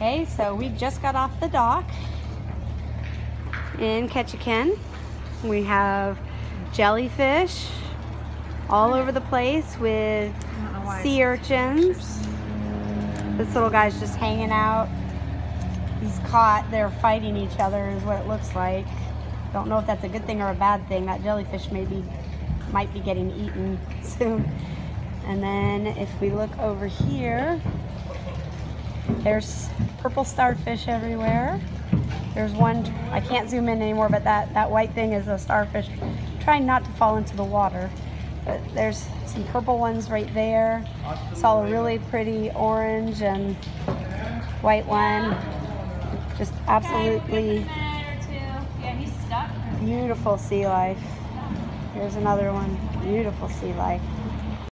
Okay, so we just got off the dock in Ketchikan. We have jellyfish all over the place with sea urchins. This little guy's just hanging out. He's caught. They're fighting each other is what it looks like. Don't know if that's a good thing or a bad thing. That jellyfish maybe might be getting eaten soon. And then if we look over here, there's purple starfish everywhere. There's one, I can't zoom in anymore, but that, that white thing is a starfish trying not to fall into the water. But there's some purple ones right there. Saw a really pretty orange and white one. Just absolutely beautiful sea life. Here's another one. Beautiful sea life.